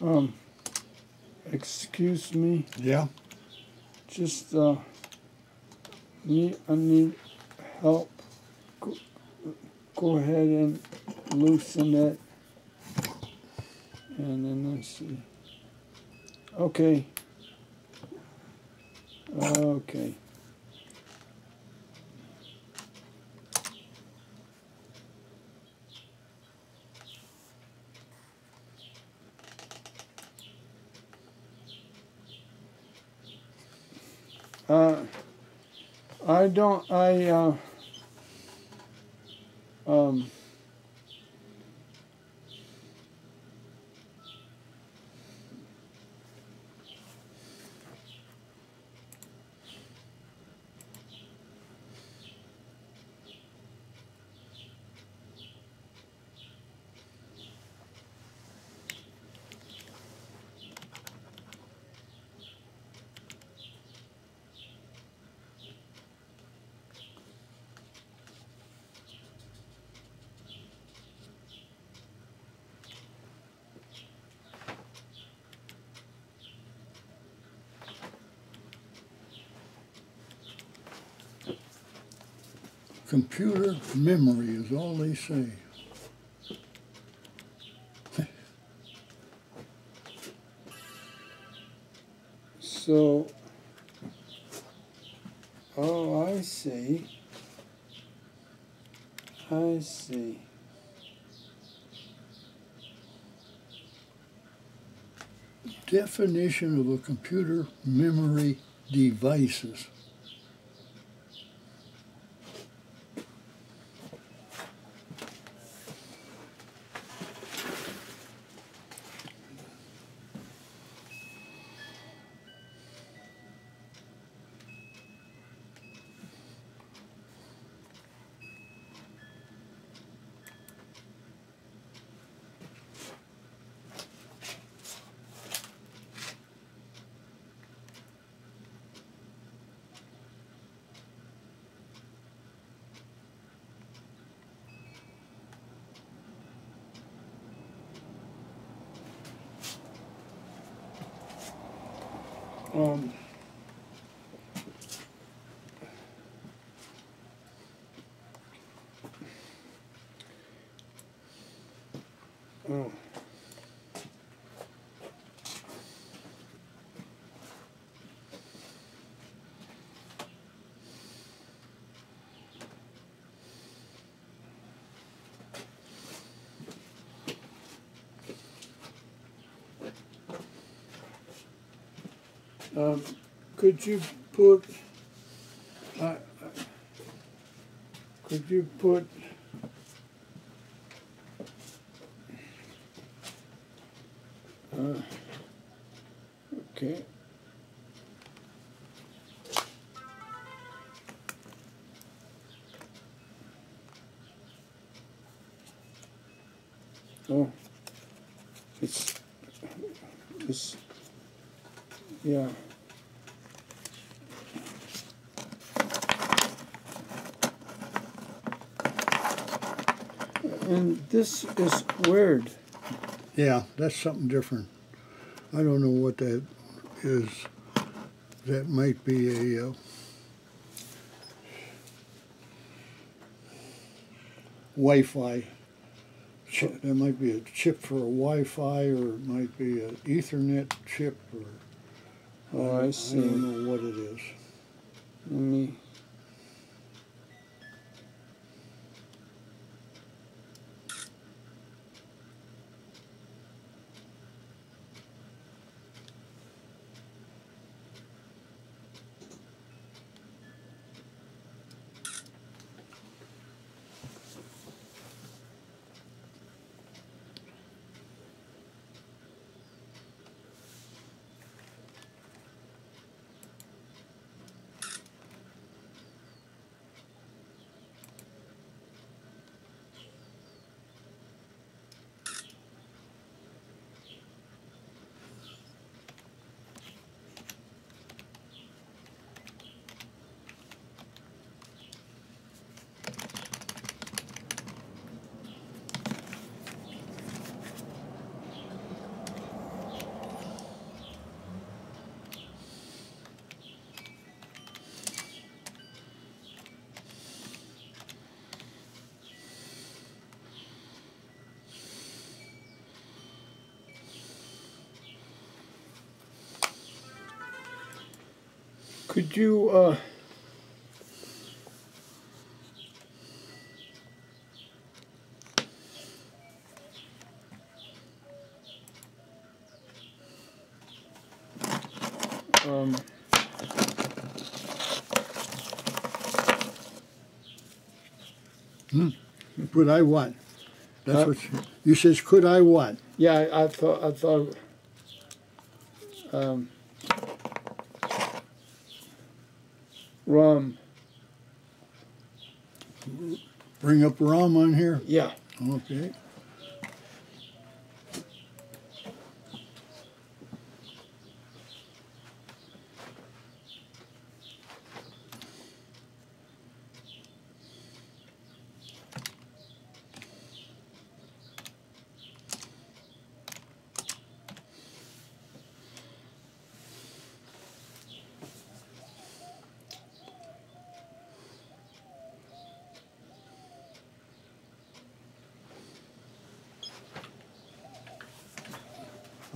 Um, excuse me, Yeah. just uh, need I need help. Go, go ahead and loosen it, and then let's see. Okay. Okay. Uh, I don't. I uh, um. Computer memory is all they say. So. Oh, I see. I see. Definition of a computer memory devices. Um. Um, could you put, uh, uh, could you put, uh, okay. Oh, it's, it's, yeah. And this is weird. Yeah, that's something different. I don't know what that is. That might be a uh, Wi-Fi. That might be a chip for a Wi-Fi, or it might be an Ethernet chip, or Oh, I I see. don't know what it is. Let me. Could you, uh, um, Could I what? That's Huh? what you, you says. Could I what? yeah, I, I thought, I thought, um, rum, Bring up rum on here. yeah. Okay.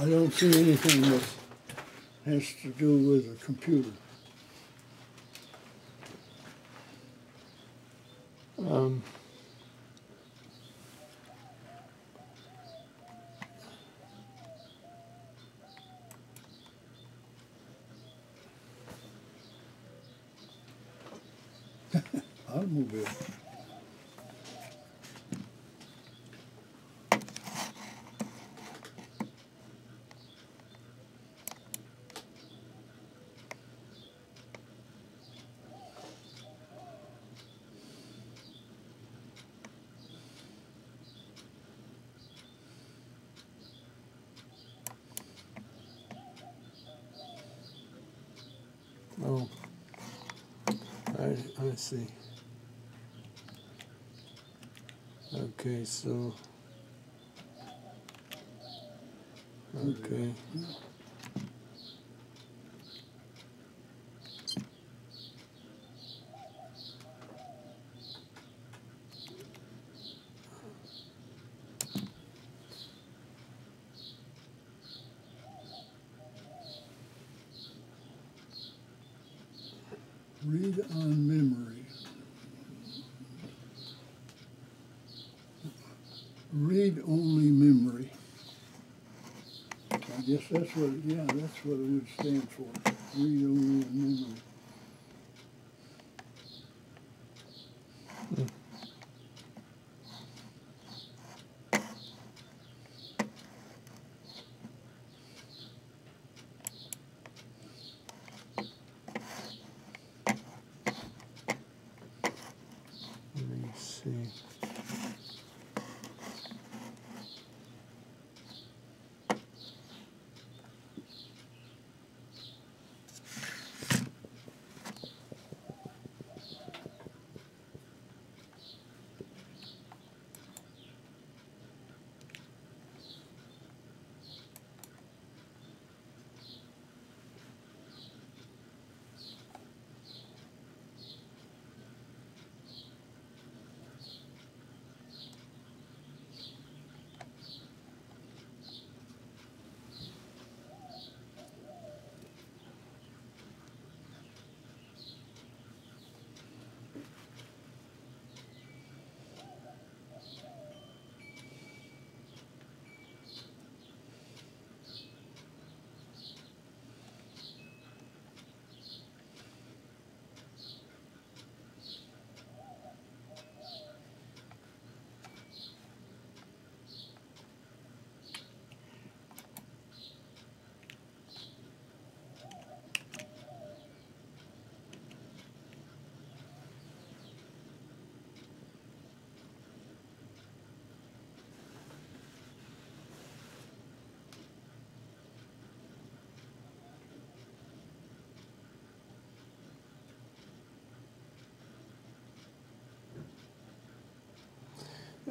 I don't see anything that has to do with a computer. Um, Automobile. Oh, I, I see. Okay, so, okay. Read on memory. Read only memory. I guess that's what, yeah, that's what it would stand for. Read only memory.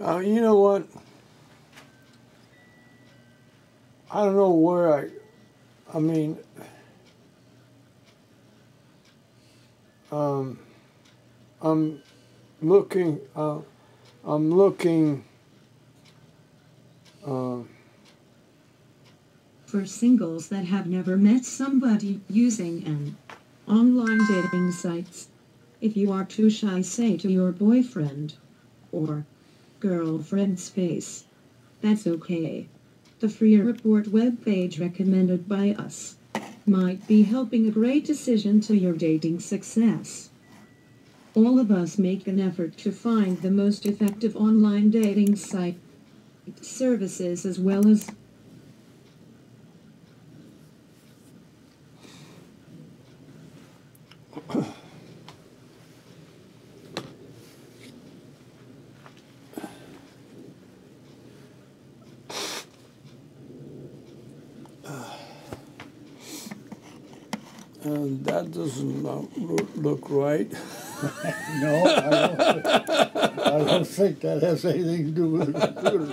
Uh, you know what? I don't know where I. I mean, um, I'm looking. Uh, I'm looking. Uh, For singles that have never met somebody using an online dating sites. If you are too shy, say to your boyfriend or girlfriend's face. That's okay. The Free Report webpage recommended by us might be helping a great decision to your dating success. All of us make an effort to find the most effective online dating site services as well as And that doesn't look, right. No, I don't, I don't think that has anything to do with the computer.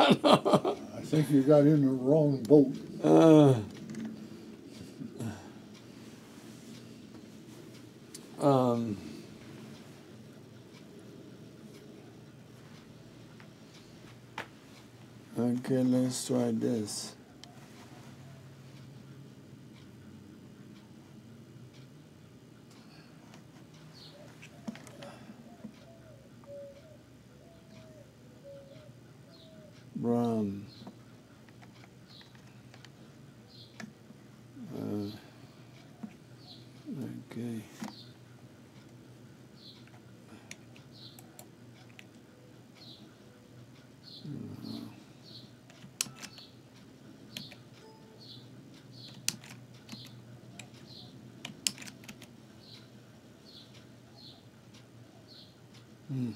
I think you got in the wrong boat. Uh, um, okay, let's try this. Rum. Uh, okay. Hmm.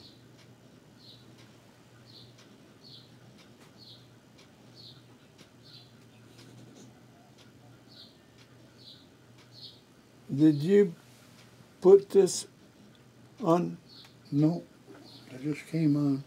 Did you put this on? No, I just came on.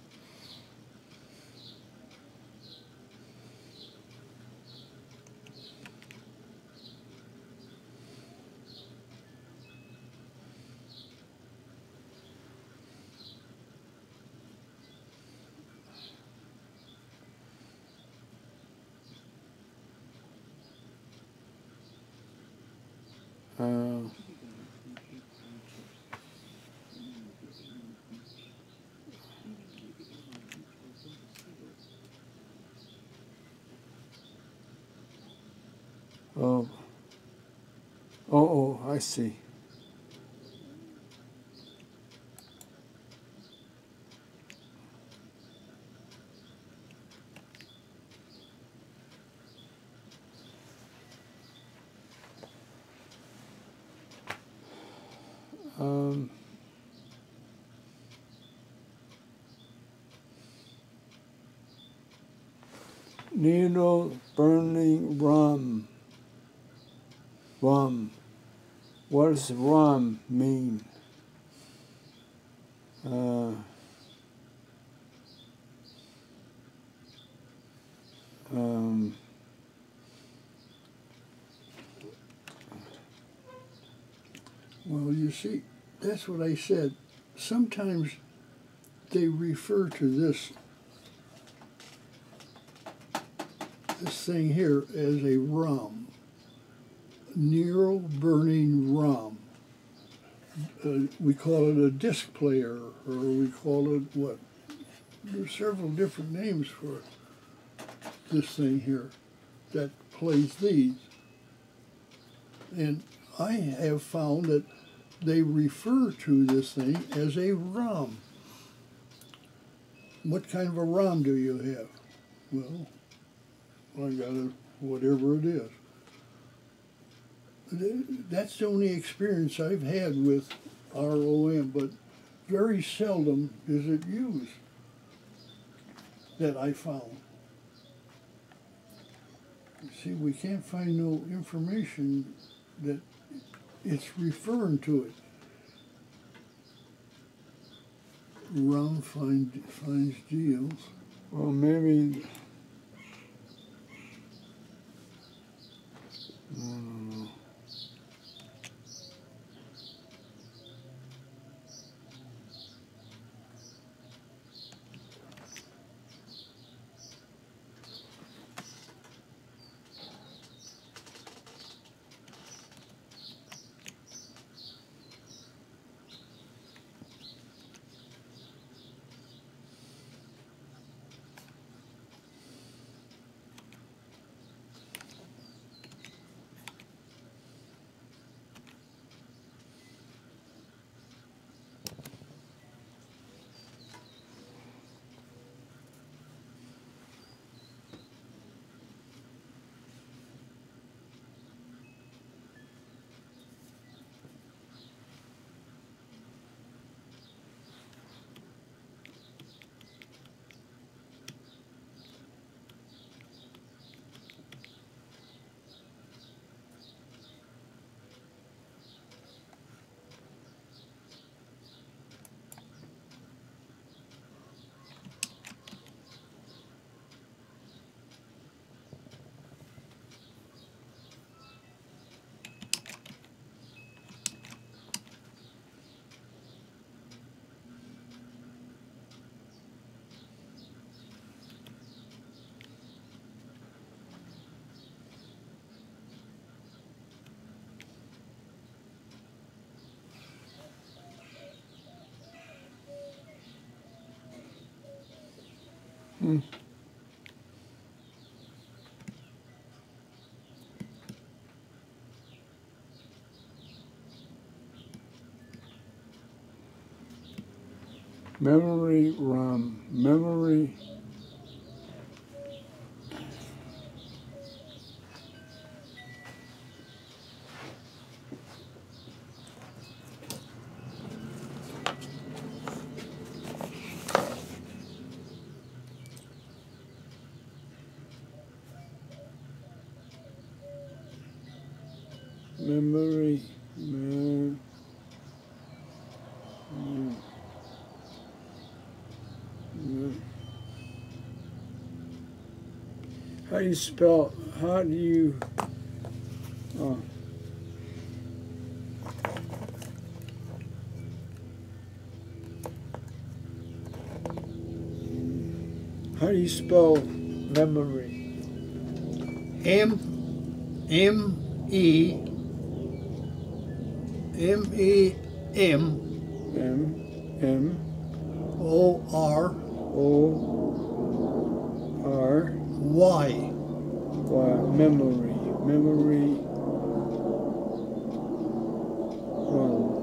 Uh, oh. Oh, oh, I see. Um, Nero burning ROM. Rum. What does rum mean? Uh, um, Well, you see, that's what I said. Sometimes they refer to this this thing here as a rum, Nero burning ROM. Uh, we call it a disc player, or we call it what? There's several different names for this thing here that plays these. And I have found that they refer to this thing as a ROM. What kind of a ROM do you have? Well, I got a whatever it is. Th- That's the only experience I've had with ROM, but very seldom is it used that I found. See, we can't find no information that it's referring to it. Rum find, finds deals. well, maybe. Hmm. Memory RAM. Memory. Memory. Me- me- me- How do you spell? How do you? Oh. How do you spell memory? M M E M E M M M O R O R Y. Why? memory memory one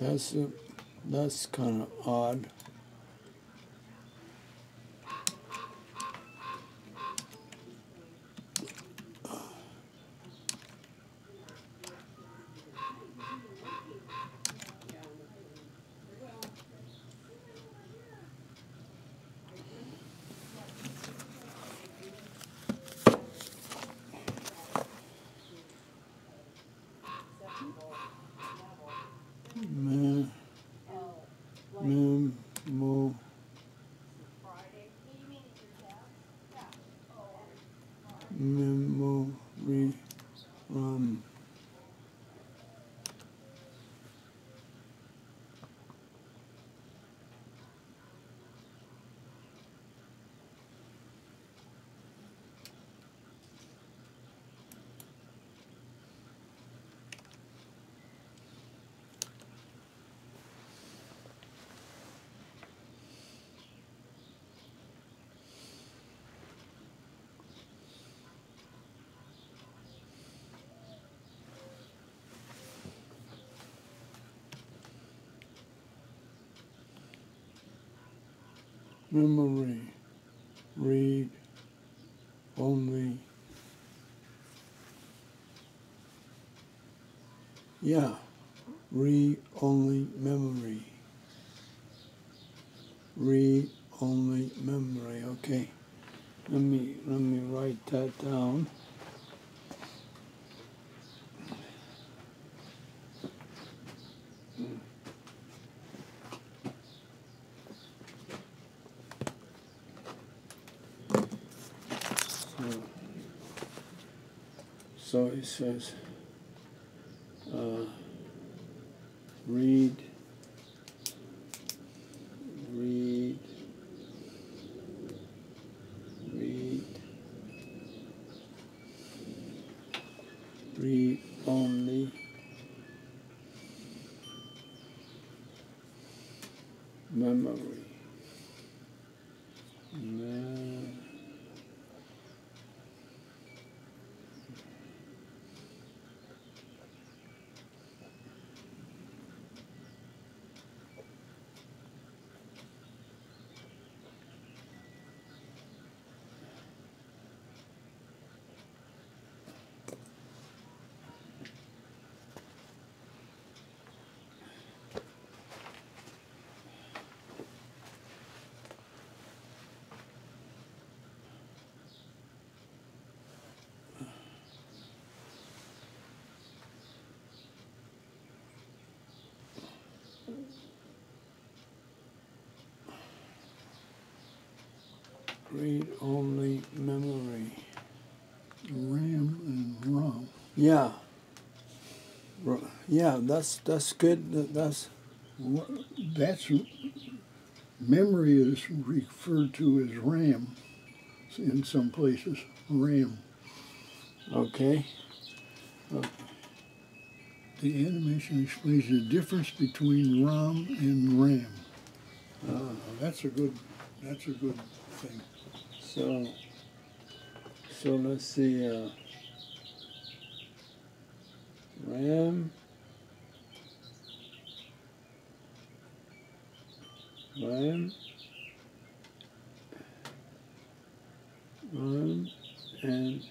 That's that's kind of odd. Me, mem, mo, memory, um, memory, read, only. Yeah, read only memory. Read only memory. Okay, let me let me write that down. So, so it says, uh, read, read, read, read only, memory. Read-only memory. RAM and ROM. Yeah. Yeah, that's that's good. That's That's memory is referred to as RAM in some places. RAM. okay. The animation explains the difference between ROM and RAM. Uh, that's a good. That's a good thing. So so let's see. Uh, RAM. RAM. RAM and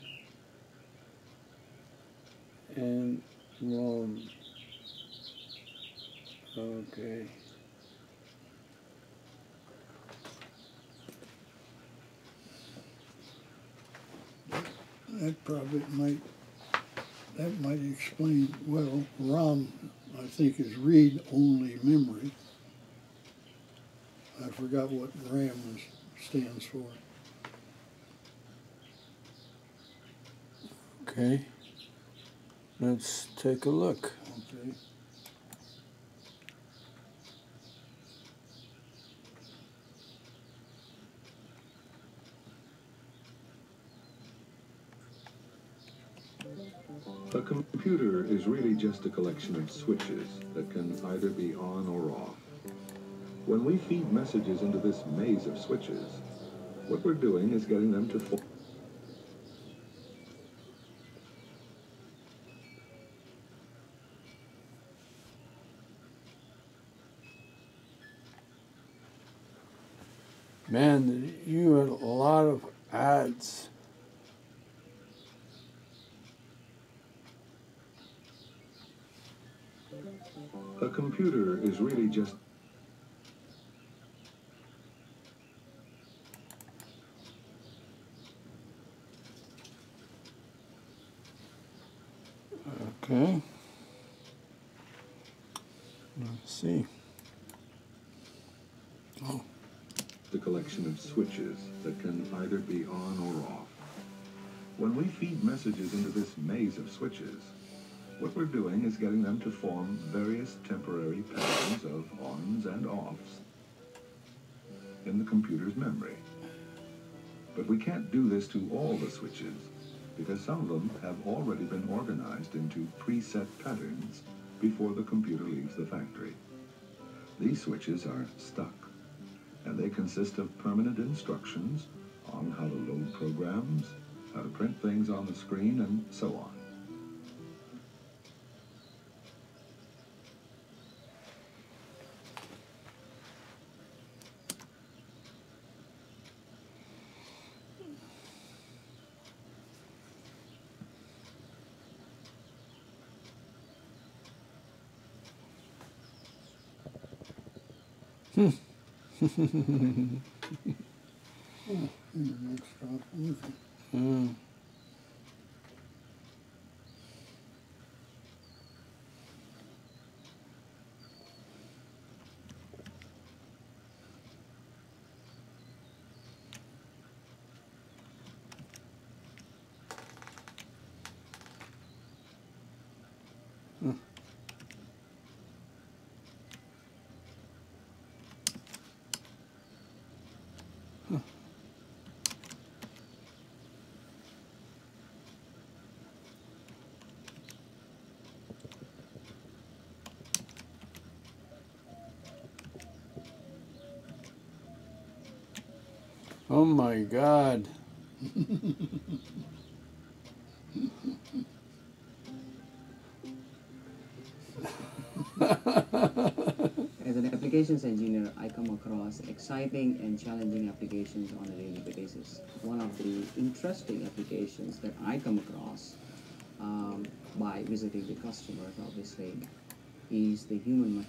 and ROM. Okay. That probably might. That might explain. Well, ROM, I think, is read-only memory. I forgot what RAM stands for. Okay. Let's take a look. Okay. Computer is really just a collection of switches that can either be on or off. When we feed messages into this maze of switches, what we're doing is getting them to Man, you had a lot of ads. A computer is really just Okay. Let's see. Oh, a collection of switches that can either be on or off. When we feed messages into this maze of switches, what we're doing is getting them to form various temporary patterns of ons and offs in the computer's memory. But we can't do this to all the switches because some of them have already been organized into preset patterns before the computer leaves the factory. These switches are stuck and they consist of permanent instructions on how to load programs, how to print things on the screen, and so on. Internet Oh my God. As an applications engineer, I come across exciting and challenging applications on a daily basis. One of the interesting applications that I come across um, by visiting the customers, obviously, is the human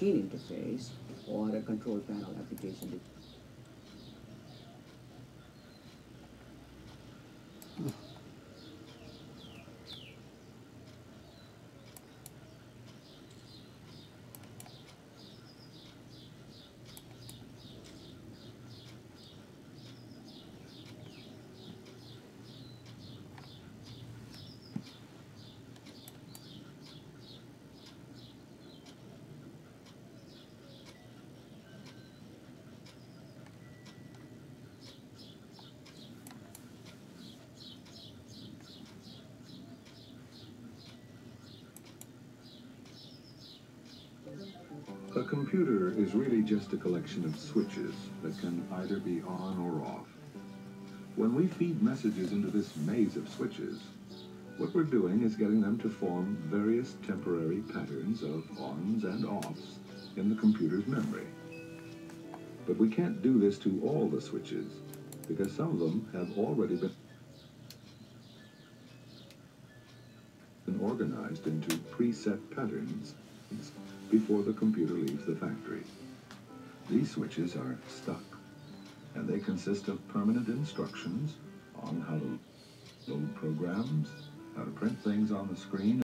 machine interface or a control panel application. Computer is really just a collection of switches that can either be on or off. When we feed messages into this maze of switches, what we're doing is getting them to form various temporary patterns of ons and offs in the computer's memory. But we can't do this to all the switches because some of them have already been been organized into preset patterns before the computer leaves the factory. These switches are stuck, and they consist of permanent instructions on how to load programs, how to print things on the screen,